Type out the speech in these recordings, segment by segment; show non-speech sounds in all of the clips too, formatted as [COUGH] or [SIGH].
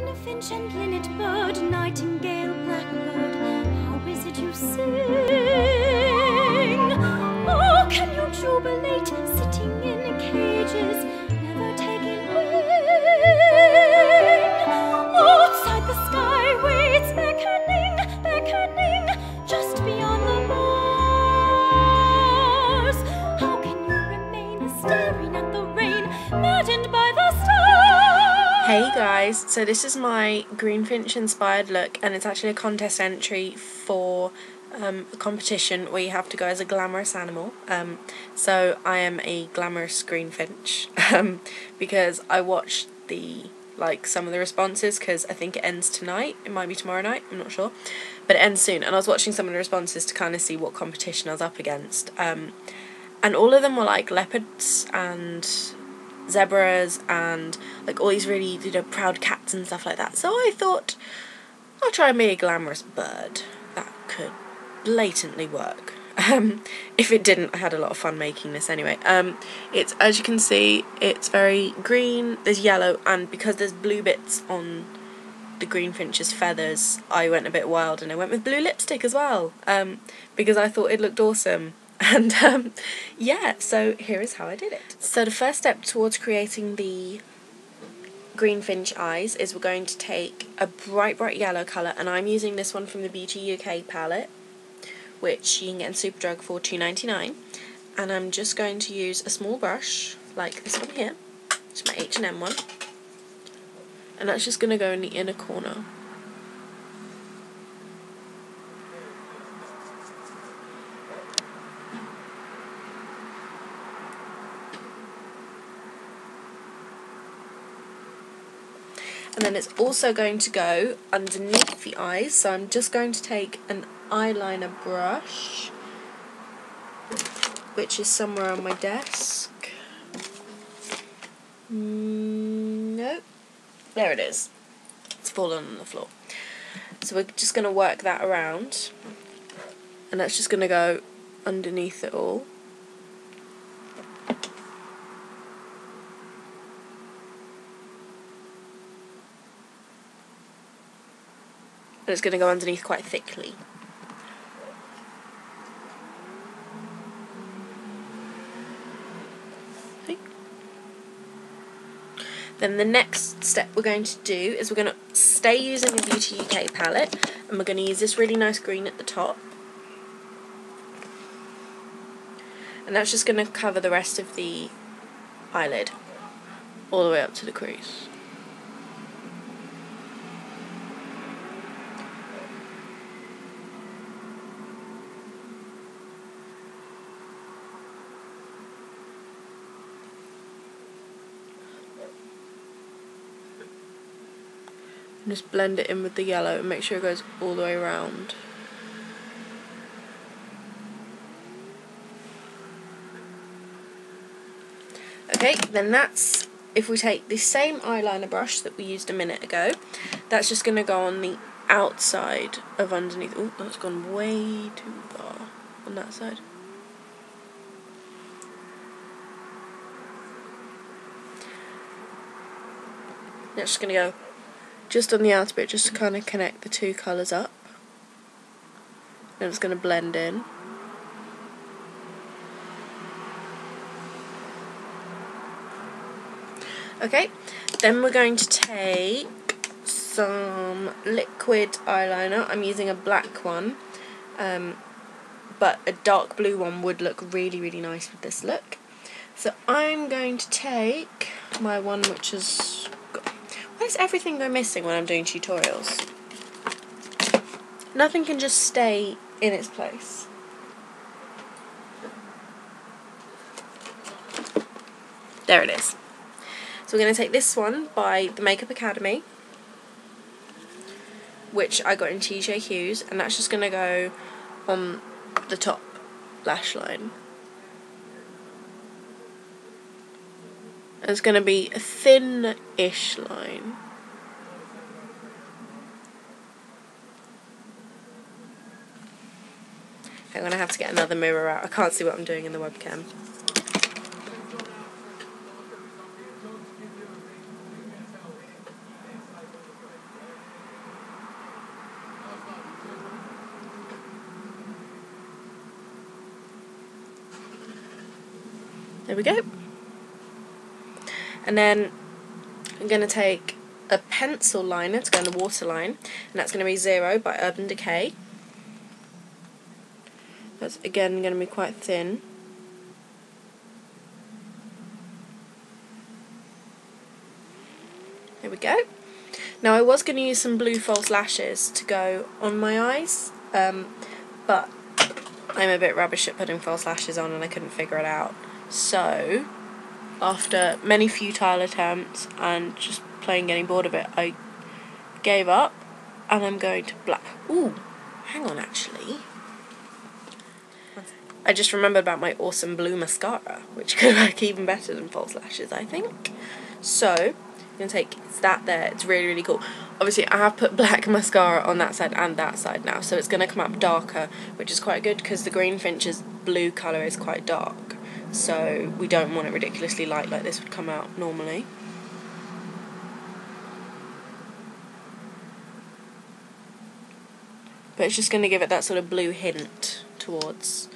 green finch and linnet bird, nightingale, blackbird, how is it you sing? Oh, can you jubilate, sitting in cages, Hey guys, so this is my Greenfinch inspired look and it's actually a contest entry for um, a competition where you have to go as a glamorous animal. Um, so I am a glamorous Greenfinch [LAUGHS] um, because I watched the like some of the responses because I think it ends tonight. It might be tomorrow night. I'm not sure, but it ends soon. And I was watching some of the responses to kind of see what competition I was up against. Um, and all of them were like leopards and zebras and like all these really you know proud cats and stuff like that. So I thought I'll try and be a glamorous bird. That could blatantly work. [LAUGHS] Um, if it didn't, I had a lot of fun making this anyway. Um, it's as you can see, it's very green. There's yellow, and because there's blue bits on the greenfinch's feathers, I went a bit wild and I went with blue lipstick as well. Um, because I thought it looked awesome. [LAUGHS] And um, yeah, so here is how I did it. So the first step towards creating the greenfinch eyes is we're going to take a bright, bright yellow colour, and I'm using this one from the Beauty UK palette which you can get in Superdrug for two ninety nine. And I'm just going to use a small brush, like this one here. It's my H&M one. And that's just going to go in the inner corner. And then it's also going to go underneath the eyes, so I'm just going to take an eyeliner brush, which is somewhere on my desk. Mm, nope. There it is. It's fallen on the floor. So we're just going to work that around. And that's just going to go underneath it all. And it's going to go underneath quite thickly. Then the next step we're going to do is we're going to stay using the Beauty UK palette and we're going to use this really nice green at the top. And that's just going to cover the rest of the eyelid all the way up to the crease. And just blend it in with the yellow and make sure it goes all the way around. Okay, then that's, if we take the same eyeliner brush that we used a minute ago, that's just going to go on the outside of underneath. Oh, that's gone way too far on that side. That's just going to go just on the outer bit just to kind of connect the two colours up. And it's going to blend in. Okay, then we're going to take some liquid eyeliner. I'm using a black one, um, but a dark blue one would look really, really nice with this look. So I'm going to take my one which is why does everything go missing when I'm doing tutorials? Nothing can just stay in its place. There it is. So we're going to take this one by the Makeup Academy, which I got in TJ Hughes, and that's just going to go on the top lash line. There's going to be a thin-ish line. I'm going to have to get another mirror out. I can't see what I'm doing in the webcam. There we go. And then I'm going to take a pencil liner to go on the waterline, and that's going to be Zero by Urban Decay. That's again going to be quite thin. There we go. Now I was going to use some blue false lashes to go on my eyes, um, but I'm a bit rubbish at putting false lashes on and I couldn't figure it out. So, after many futile attempts and just playing getting bored of it, I gave up and I'm going to black. Ooh, hang on actually. I just remembered about my awesome blue mascara, which [LAUGHS] could work even better than false lashes, I think. So, I'm going to take that there. It's really, really cool. Obviously, I have put [LAUGHS] black mascara on that side and that side now, so it's going to come up darker, which is quite good because the Greenfinch's blue colour is quite dark. So, we don't want it ridiculously light like this would come out normally. But it's just going to give it that sort of blue hint towards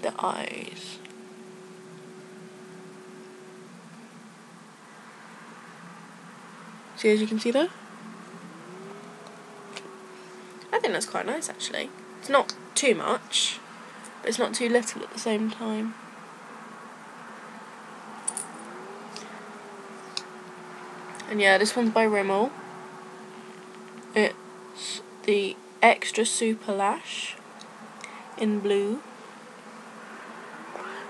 the eyes. See as you can see there? I think that's quite nice actually. It's not too much, but it's not too little at the same time. And yeah, this one's by Rimmel. It's the Extra Super Lash in blue.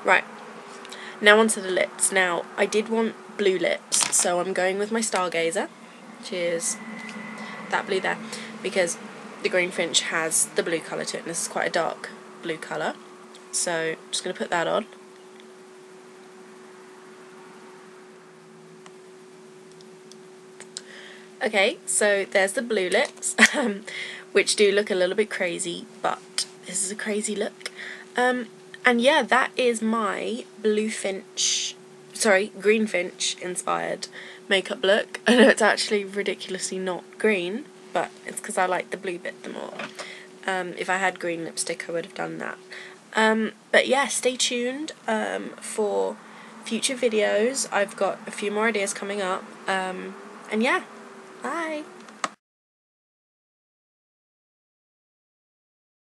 Right, now onto the lips. Now, I did want blue lips, so I'm going with my Stargazer, which is that blue there, because the Greenfinch has the blue colour to it, and this is quite a dark blue colour. So, just going to put that on. Okay, so there's the blue lips, [LAUGHS] um, which do look a little bit crazy, but this is a crazy look. Um, and yeah, that is my blue finch, sorry, green finch inspired makeup look. [LAUGHS] I know it's actually ridiculously not green, but it's because I like the blue bit the more. Um, if I had green lipstick, I would have done that. Um, but yeah, stay tuned um, for future videos. I've got a few more ideas coming up. Um, and yeah, bye.